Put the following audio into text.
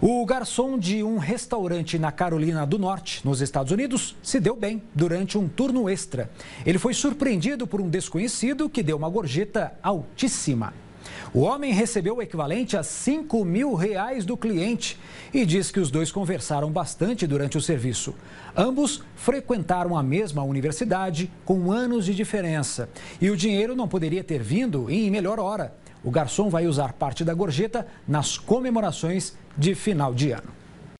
O garçom de um restaurante na Carolina do Norte, nos Estados Unidos, se deu bem durante um turno extra. Ele foi surpreendido por um desconhecido que deu uma gorjeta altíssima. O homem recebeu o equivalente a 5 mil reais do cliente e diz que os dois conversaram bastante durante o serviço. Ambos frequentaram a mesma universidade com anos de diferença e o dinheiro não poderia ter vindo em melhor hora. O garçom vai usar parte da gorjeta nas comemorações de final de ano.